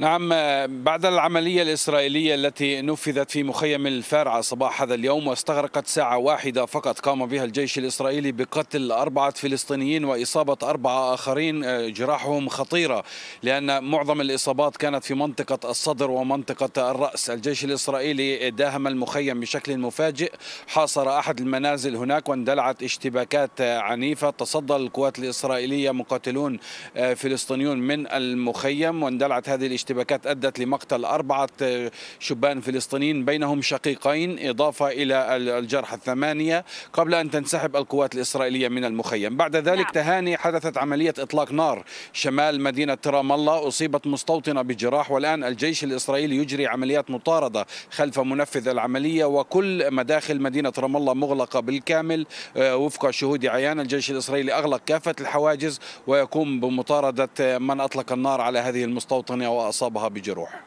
نعم بعد العملية الإسرائيلية التي نفذت في مخيم الفارعة صباح هذا اليوم واستغرقت ساعة واحدة فقط قام بها الجيش الإسرائيلي بقتل أربعة فلسطينيين وإصابة أربعة آخرين جراحهم خطيرة لأن معظم الإصابات كانت في منطقة الصدر ومنطقة الرأس. الجيش الإسرائيلي داهم المخيم بشكل مفاجئ حاصر أحد المنازل هناك واندلعت اشتباكات عنيفة. تصدى القوات الإسرائيلية مقاتلون فلسطينيون من المخيم واندلعت هذه الاشتباكات الاشتباكات أدت لمقتل أربعة شبان فلسطينيين بينهم شقيقين إضافة إلى الجرحى الثمانية قبل أن تنسحب القوات الإسرائيلية من المخيم. بعد ذلك نعم. تهاني حدثت عملية إطلاق نار شمال مدينة رام الله أصيبت مستوطنة بجراح والآن الجيش الإسرائيلي يجري عمليات مطاردة خلف منفذ العملية وكل مداخل مدينة رام الله مغلقة بالكامل آه، وفق شهود عيان. الجيش الإسرائيلي أغلق كافة الحواجز ويقوم بمطاردة من أطلق النار على هذه المستوطنة وأصابها بجروح.